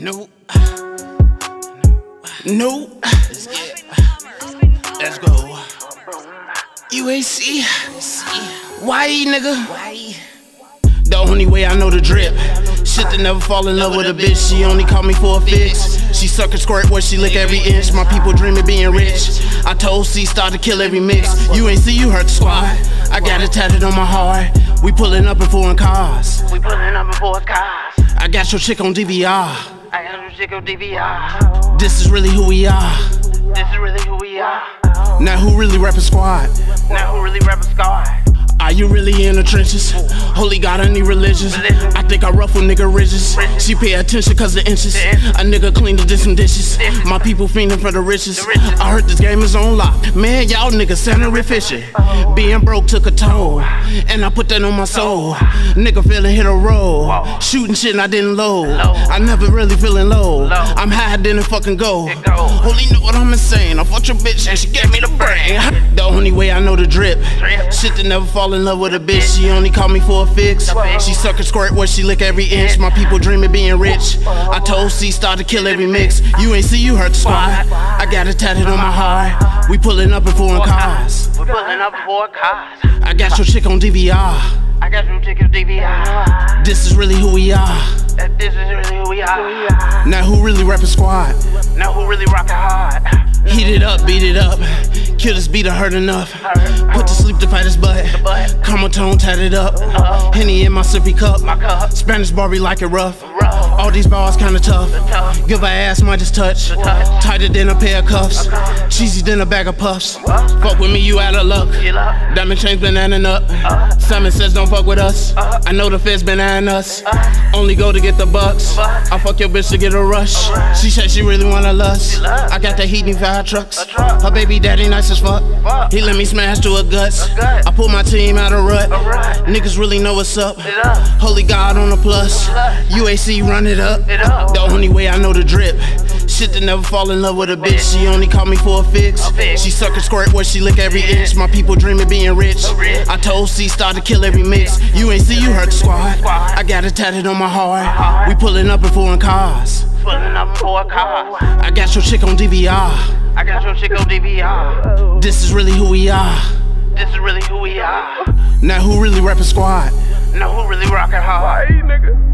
No. No. Let's get. Let's go. UAC. Why, nigga? Why? The only way I know the drip. Shit to never fall in love with a bitch. She only call me for a fix. She suck a squirt where she lick every inch. My people dream of being rich. I told C Starr to kill every mix. You ain't see you hurt the squad. I got it tatted on my heart. We pulling up in foreign cars. We pulling up in foreign cars. I got your chick on DVR. I got your chick on DVR. This is really who we are. This is really who we are. Now who really rapping squad? Now who really rapping you really in the trenches? Holy God, I need religions. I think I ruffle nigga ridges. She pay attention cause the inches. A nigga clean to some dishes. My people fiending for the riches. I heard this game is on lock. Man, y'all niggas sounding efficient. Being broke took a toll. And I put that on my soul. Nigga feeling hit a roll. Shooting shit and I didn't load. I never really feeling low. I'm high, I didn't fucking go. Holy know what I'm insane. I fucked your bitch and she gave me the brain. The only way I know the drip. Shit that never fall in love with a bitch. She only call me for a fix. She suck a squirt where she lick every inch. My people dream of being rich. I told C Starr to kill every mix. You ain't see you hurt the squad. I got it tatted on my heart. We pulling up in foreign cars. We pulling up in foreign cars. I got your chick on DVR. I got your chick on DVR. This is really who we are. This is really who we are. Now who really rapping squad? Now who really rockin' hard? Heat it up, beat it up. Kill this beat, I hurt enough. Put to sleep to fight his butt. Come tone, tatted up. Uh-huh. Henny in my sippy cup. Spanish Barbie like it rough. All these bars kinda tough. Give her ass, might just touch. Tighter than a pair of cuffs. Cheesy than a bag of puffs. Fuck with me, you out of luck. Diamond chains bananing up. Simon says don't fuck with us. I know the feds been eyeing us. Only go to get the bucks. I fuck your bitch to get a rush. She said she really wanna lust. I got the heat in five trucks. Her baby daddy nice as fuck. He let me smash to her guts. I pull my team out of rut. Niggas really know what's up. Holy God on the plus. UAC run it up. The only way I know the drip. Shit to never fall in love with a bitch. She only call me for a fix. She suck a squirt where she lick every inch. My people dreaming being rich. I told C Starr to kill every mix. You ain't see you hurt the squad. I got it tatted on my heart. We pulling up in foreign cars. Pulling up in foreign cars. I got your chick on DVR. I got your chick on DVR. This is really who we are. This is really who we are. Now who really rapping squad? Now who really rockin' hard?